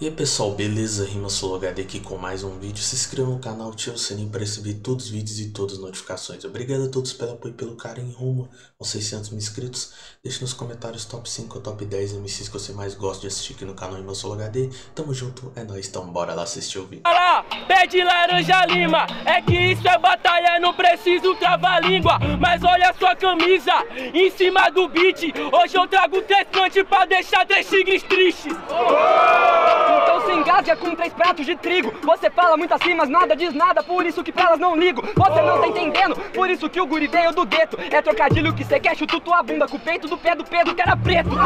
E aí pessoal, beleza? Rima HD aqui com mais um vídeo. Se inscreva no canal, ative o sininho para receber todos os vídeos e todas as notificações. Obrigado a todos pelo apoio e pelo carinho rumo aos 600 mil inscritos. Deixe nos comentários top 5 ou top 10 MCs que você mais gosta de assistir aqui no canal Rima HD. Tamo junto, é nóis, então bora lá assistir o vídeo. Olá, pé de laranja lima, é que isso é batalha, não preciso travar língua. Mas olha sua camisa, em cima do beat. Hoje eu trago três plantes pra deixar três tigres tristes. Se engasga com três pratos de trigo. Você fala muito assim, mas nada diz nada Por isso que pra elas não ligo. Você não tá entendendo Por isso que o guri veio do gueto. É trocadilho que cê quer chutar tua bunda Com o peito do pé do Pedro que era preto. Não,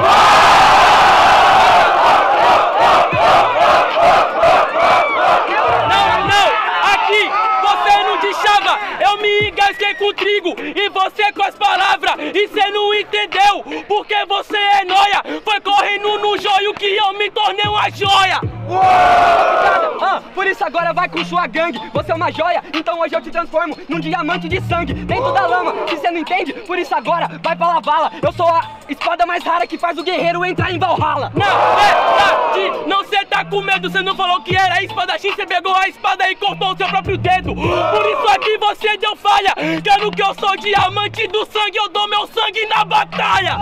não, aqui você não deixava Eu me engasguei com trigo E você com as palavras E cê não entendeu Porque você é noia Foi correndo no joio que eu me tornei uma joia. Ah, por isso agora vai com sua gangue Você é uma joia, então hoje eu te transformo Num diamante de sangue, dentro da lama Se você não entende, por isso agora vai pra lavala. Eu sou a espada mais rara que faz o guerreiro entrar em Valhalla. Na verdade, não cê tá com medo Cê não falou que era espadachim Cê pegou a espada e cortou o seu próprio dedo. Por isso aqui você deu falha Quero que eu sou diamante do sangue Eu dou meu sangue na batalha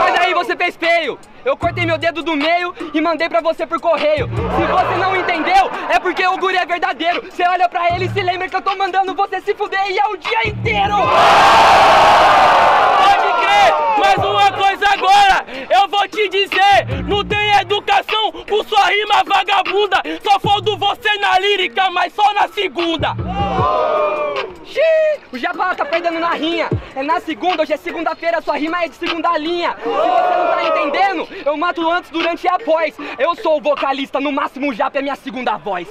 Mas aí você fez feio eu cortei meu dedo do meio e mandei pra você por correio. Se você não entendeu, é porque o guri é verdadeiro. Você olha pra ele e se lembra que eu tô mandando você se fuder e é o dia inteiro. Pode crer, mas uma coisa agora, eu vou te dizer, rima vagabunda. Só fodo você na lírica, mas só na segunda. Xiii, o Jabá tá perdendo na rinha. É na segunda, hoje é segunda-feira, sua rima é de segunda linha. Se você não tá entendendo, eu mato antes, durante e após. Eu sou o vocalista, no máximo o Japa é minha segunda voz.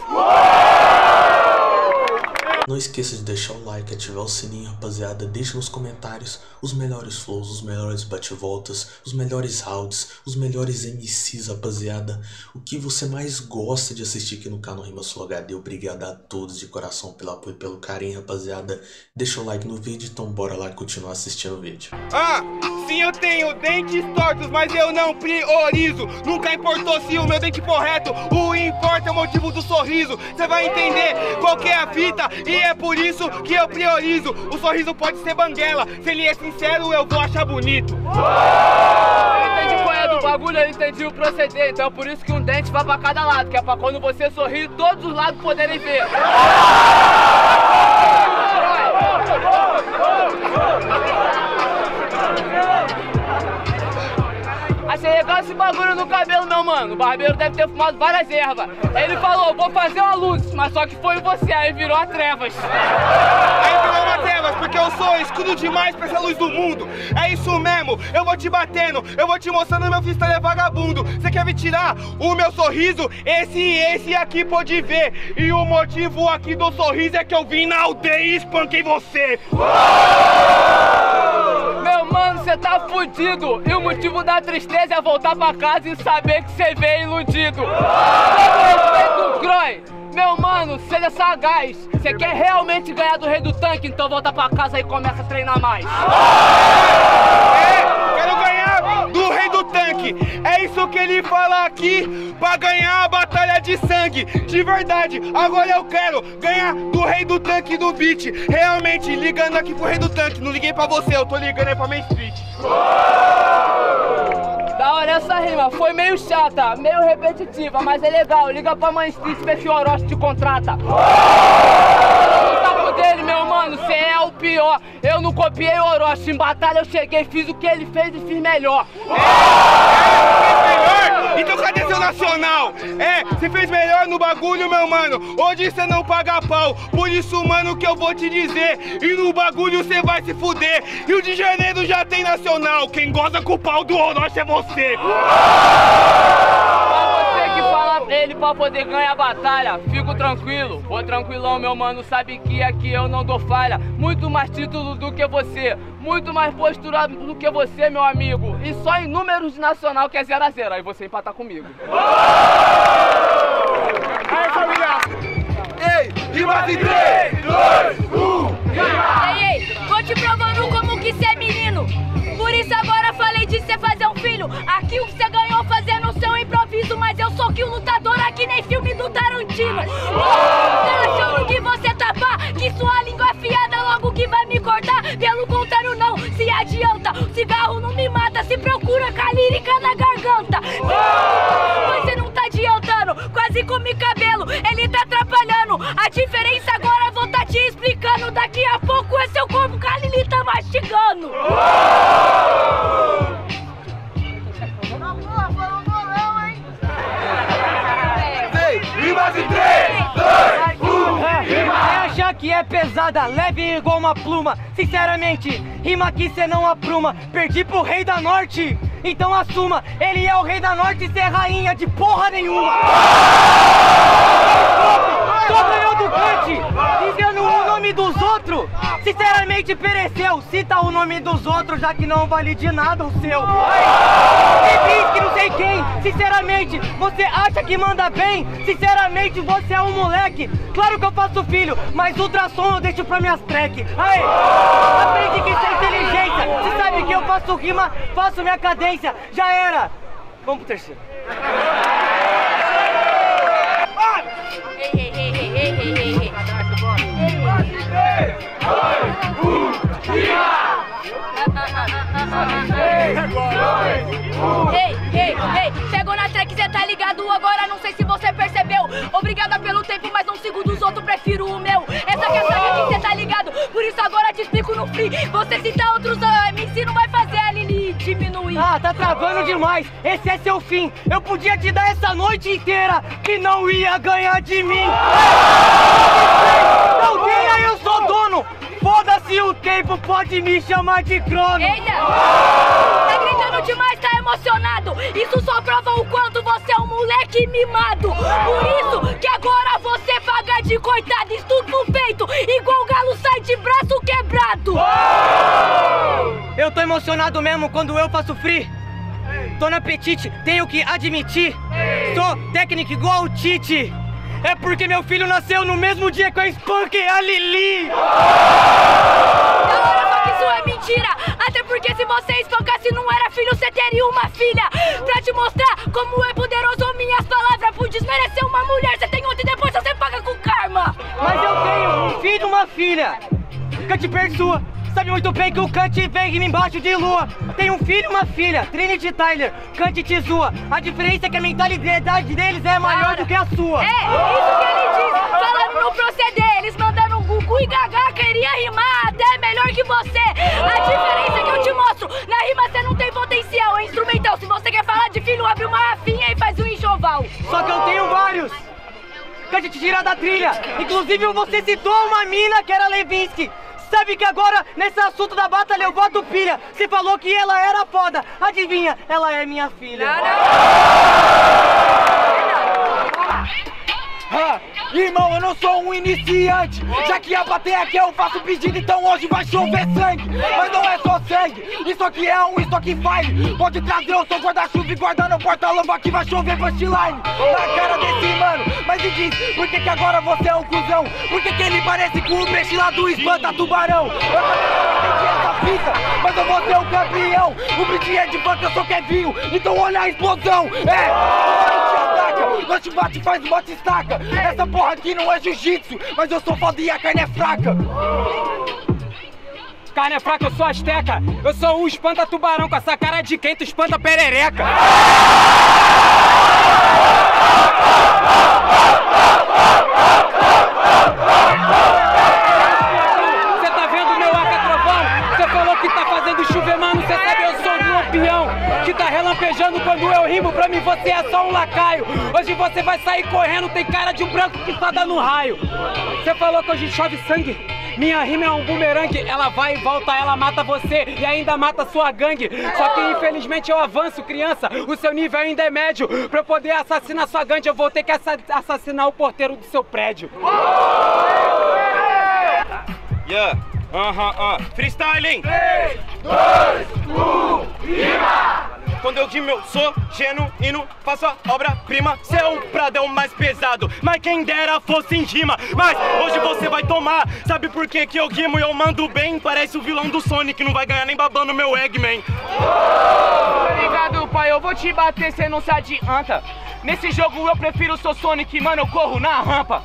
Não esqueça de deixar o like, ativar o sininho, rapaziada. Deixe nos comentários os melhores flows, os melhores bate-voltas, os melhores rounds, os melhores MCs, rapaziada. O que você mais gosta de assistir aqui no canal Rima Sul HD. Obrigado a todos de coração pelo apoio e pelo carinho, rapaziada. Deixa o like no vídeo, então bora lá continuar assistindo o vídeo. Ah, sim, eu tenho dentes tortos, mas eu não priorizo. Nunca importou se o meu dente correto, o importa é o motivo do sorriso. Você vai entender qual é a fita e e é por isso que eu priorizo. O sorriso pode ser banguela. Se ele é sincero, eu vou achar bonito. Eu entendi qual é do bagulho, eu entendi o proceder. Então é por isso que um dente vai pra cada lado. Que é pra quando você sorrir, todos os lados poderem ver. esse bagulho no cabelo, meu mano. O barbeiro deve ter fumado várias ervas. Ele falou, vou fazer uma luz, mas só que foi você, aí virou a trevas. Aí virou uma trevas, porque eu sou escudo demais pra essa luz do mundo. É isso mesmo, eu vou te batendo, eu vou te mostrando meu freestyle é vagabundo. Você quer me tirar o meu sorriso? Esse e esse aqui pode ver. E o motivo aqui do sorriso é que eu vim na aldeia e espanquei você. Mano, tá fudido. E o motivo da tristeza é voltar pra casa e saber que você veio iludido. Respeito, Croy. Meu mano, seja sagaz. Você quer realmente ganhar do rei do tanque? Então volta pra casa e começa a treinar mais. É, quero ganhar do rei do tanque. É isso que ele fala aqui pra ganhar a batalha de sangue. De verdade, agora eu quero ganhar do rei do tanque do beat. Realmente, ligando aqui pro rei do tanque. Não liguei pra você, eu tô ligando aí pra Main Street. Da hora essa rima, foi meio chata, meio repetitiva, mas é legal. Liga pra Street, vê se o Orochi te contrata. Saco dele, meu mano, cê é o pior. Eu não copiei o Orochi, em batalha eu cheguei, fiz o que ele fez e fiz melhor. melhor? Então cadê seu nacional? É, você fez melhor no bagulho, meu mano. Hoje você não paga pau. Por isso, mano, que eu vou te dizer. E no bagulho você vai se fuder. Rio de Janeiro já tem nacional. Quem goza com o pau do Orochi é você. Ele pra poder ganhar a batalha, fico tranquilo, vou tranquilão, meu mano. Sabe que aqui eu não dou falha. Muito mais título do que você, muito mais posturado do que você, meu amigo. E só em números de nacional que é 0 a 0 Aí você empatar comigo. Aí, família! Ei, rimas em 3, 2, 1, Ei, ei, tô te provando como que cê é menino. Por isso agora falei de cê fazer um filho. Aqui o que cê ganhou mas que o lutador aqui nem filme do Tarantino. Tá achando que você pá? Que sua língua afiada logo que vai me cortar? Pelo contrário, não se adianta. O cigarro não me mata, se procura com a lírica na garganta. Você não tá adiantando, quase comi cabelo, ele tá atrapalhando. A diferença agora vou tá te explicando. Daqui a pouco é seu corpo que a Lili tá mastigando. Leve igual uma pluma. Sinceramente, rima que cê não apruma. Perdi pro rei da norte, então assuma. Ele é o rei da norte e cê é rainha de porra nenhuma Só ganhou do Kant, dizendo o nome dos outros Sinceramente pereceu, cita o nome dos outros Já que não vale de nada o seu. Diz que não sei quem, sinceramente Você acha que manda bem? Sinceramente você é um moleque. Claro que eu faço filho, mas ultrassom eu deixo pra minhas track. Aí, aprende que isso é inteligência. Você sabe que eu faço rima, faço minha cadência. Já era. Vamos pro terceiro dos outros, prefiro o meu. Essa que é a saga que cê tá ligado. Por isso agora te explico no free. Você cita outros ah, MC não vai fazer a Lili diminuir. Ah, tá travando demais. Esse é seu fim. Eu podia te dar essa noite inteira que não ia ganhar de mim. Não ganha, eu sou dono. Foda-se o tempo, pode me chamar de crono. Eita! Tá gritando demais, tá emocionado. Isso só prova o quanto você é um moleque mimado. Por isso que agora você paga de coitado, estudo feito, igual o galo sai de braço quebrado. Eu tô emocionado mesmo quando eu faço free. Tô no apetite, tenho que admitir. Sou técnico igual o Tite. É porque meu filho nasceu no mesmo dia que eu espanquei a Lili. Da hora, só que isso é mentira. Porque se você espancasse não era filho, você teria uma filha. Pra te mostrar como é poderoso minhas palavras. Por desmerecer uma mulher, você tem outra e depois você paga com karma. Mas eu tenho um filho e uma filha. Cante sua. Sabe muito bem que o Kant vem embaixo de lua. Tem um filho e uma filha, Trinity Tyler, Kant te zoa. A diferença é que a mentalidade deles é maior do que a sua. É, isso que ele diz. Falando no proceder, eles mandando Gugu e queria rimar até melhor que você. A diferença é que eu te mostro. Na rima você não tem potencial, é instrumental. Se você quer falar de filho, abre uma rafinha e faz um enxoval. Só que eu tenho vários. Kant te tira da trilha. Inclusive você citou uma mina que era Levinsky. Sabe que agora, nesse assunto da batalha, eu boto pilha. Você falou que ela era foda. Adivinha, ela é minha filha. Ah, irmão, eu não sou um iniciante. Já que a bater aqui eu faço pedido, então hoje vai chover sangue. Mas não é só sangue, isso aqui é um isso aqui fine. Pode trazer o seu guarda-chuva e guardar no porta-lomba que vai chover punchline. Na cara desse mano, mas me diz, por que, que agora você é um cuzão? Por que, que ele parece com o peixe lá do espanta tubarão? Eu mas eu vou ser o campeão. O beat é de funk, eu sou Kevinho, então olha a explosão. É, nós te ataca, nós te bate, faz bote e estaca. Essa porra aqui não é jiu-jitsu, mas eu sou foda e a carne é fraca. Carne é fraca, eu sou asteca. Eu sou um espanta-tubarão com essa cara de quem tu espanta perereca. Que tá relampejando quando eu rimo. Pra mim você é só um lacaio. Hoje você vai sair correndo, tem cara de um branco que dá no raio. Você falou que hoje chove sangue. Minha rima é um bumerangue, ela vai e volta, ela mata você e ainda mata sua gangue. Só que infelizmente eu avanço, criança, o seu nível ainda é médio. Pra eu poder assassinar sua gangue, eu vou ter que assa- assassinar o porteiro do seu prédio. Yeah, aham, aham. Freestyling! Quando eu rimo, eu sou genuíno, faço a obra-prima. Prado é o mais pesado, mas quem dera fosse em rima. Mas hoje você vai tomar. Sabe por que, que eu rimo e eu mando bem? Parece o vilão do Sonic, não vai ganhar nem babando meu Eggman. Obrigado, pai. Eu vou te bater, cê não se adianta. Nesse jogo eu prefiro o seu Sonic, mano, eu corro na rampa.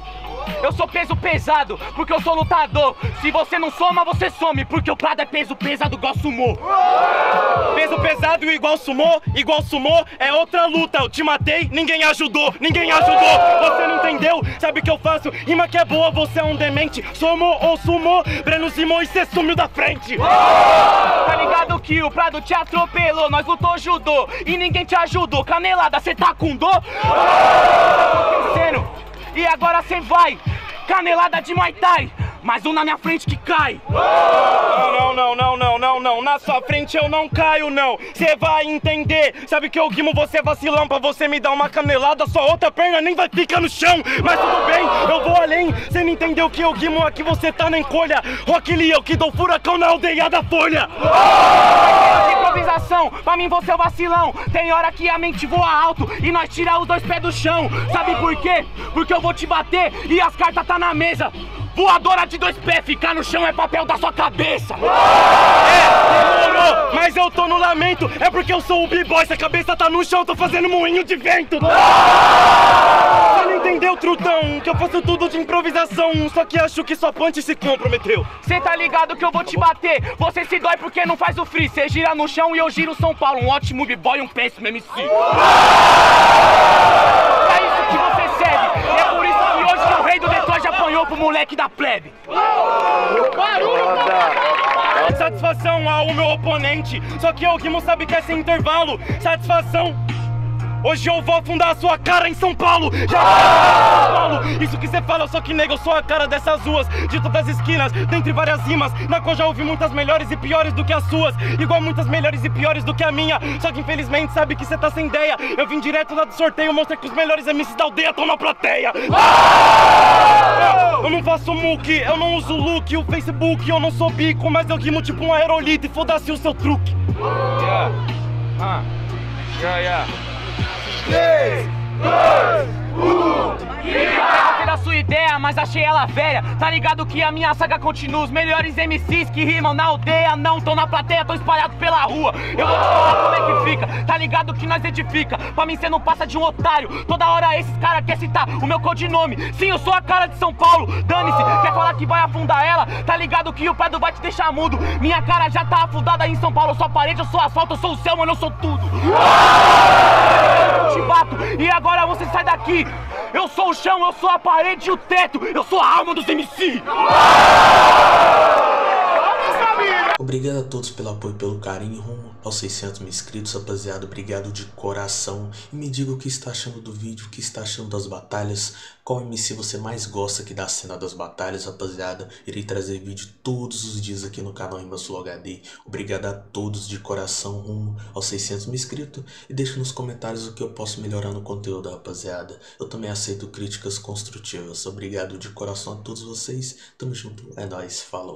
Eu sou peso pesado, porque eu sou lutador. Se você não soma, você some, porque o Prado é peso pesado igual sumô. Peso pesado igual sumô, igual sumô é outra luta. Eu te matei, ninguém ajudou, ninguém ajudou. Você não entendeu? Sabe o que eu faço? Rima que é boa, você é um demente. Somou ou sumou, Breno Simão e cê sumiu da frente. Tá ligado que o Prado te atropelou, nós lutou judô e ninguém te ajudou. Canelada, cê tá com dor? E agora cê vai, canelada de Muay Thai, mais um na minha frente que cai. Não, não, não, não, não, não. Na sua frente eu não caio, não. Cê vai entender. Sabe que eu guimo você é vacilão pra você me dar uma canelada, sua outra perna nem vai ficar no chão. Mas tudo bem, eu vou além. Cê não entendeu que eu guimo aqui, você tá na encolha. Rock Lee, eu que dou furacão na aldeia da folha. Improvisação, pra mim você é o vacilão. Tem hora que a mente voa alto e nós tira os dois pés do chão. Sabe por quê? Porque eu vou te bater e as cartas tá na mesa. Voadora de dois pés, ficar no chão é papel da sua cabeça. É, demorou, mas eu tô no lamento. É porque eu sou o b-boy, se a cabeça tá no chão, tô fazendo moinho de vento. Entendeu, trutão? Que eu faço tudo de improvisação. Só que acho que sua punch se comprometeu. Cê tá ligado que eu vou te bater. Você se dói porque não faz o free. Cê gira no chão e eu giro São Paulo. Um ótimo b-boy e um péssimo MC. É isso que você serve. É por isso que hoje o rei do Detroit apanhou pro moleque da plebe. Satisfação ao meu oponente. Só que o Guimo sabe que é sem intervalo. Satisfação. Hoje eu vou afundar a sua cara em São Paulo! Já São Paulo! Isso que você fala, só que nega, eu sou a cara dessas ruas, de todas as esquinas, dentre várias rimas, na qual já ouvi muitas melhores e piores do que as suas, igual muitas melhores e piores do que a minha. Só que infelizmente sabe que você tá sem ideia. Eu vim direto lá do sorteio, mostrar que os melhores MCs da aldeia estão na plateia. Eu não faço muque, eu não uso look, o Facebook, eu não sou bico, mas eu rimo tipo um aerolito e foda-se o seu truque. Yeah. Ah. Yeah, yeah. Gostei da sua ideia, mas achei ela velha. Tá ligado que a minha saga continua. Os melhores MCs que rimam na aldeia não tão na plateia, tão espalhados pela rua. Eu vou te falar como é que fica. Tá ligado que nós edifica. Pra mim cê não passa de um otário. Toda hora esses caras querem citar o meu codinome. Sim, eu sou a cara de São Paulo. Dane-se, quer falar que vai afundar ela? Tá ligado que o Prado vai te deixar mudo. Minha cara já tá afundada em São Paulo. Eu sou a parede, eu sou asfalto, eu sou o céu, mano, eu sou tudo. Eu te bato e agora você sai daqui. Eu sou o chão, eu sou a parede e o teto. Eu sou a alma dos MC. Obrigado a todos pelo apoio pelo carinho rumo aos 600 mil inscritos, rapaziada. Obrigado de coração. E me diga o que está achando do vídeo, o que está achando das batalhas. Qual MC você mais gosta aqui da cena das batalhas, rapaziada. Irei trazer vídeo todos os dias aqui no canal Rimas HD. Obrigado a todos de coração rumo aos 600 mil inscritos. E deixa nos comentários o que eu posso melhorar no conteúdo, rapaziada. Eu também aceito críticas construtivas. Obrigado de coração a todos vocês. Tamo junto. É nóis. Falou.